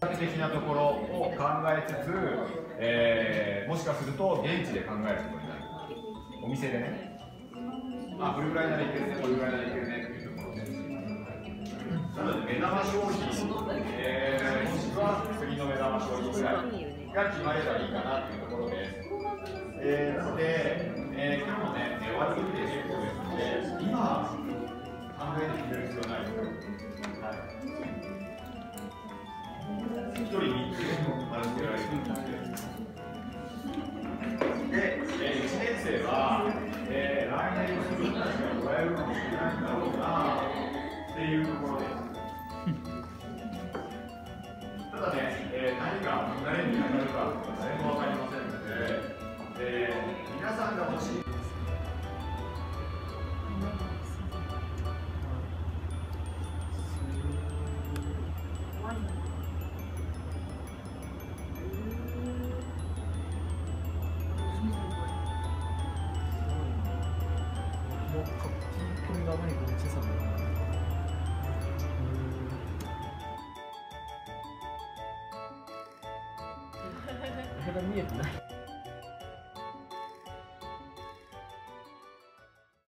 的なところを考えつつ、えー、もしかすると現地で考えることになる。お店でね。あこれぐらいならいけるね。これぐらいならいけるねっていうところでなので目玉商品、えー、もしくは次の目玉商品ぐらい。が決まればいいかなっていうところで。す、ただね、えー、何が誰に当たるか誰も分かりませんので、えー、皆さんが欲しい？見えてな这个面呢？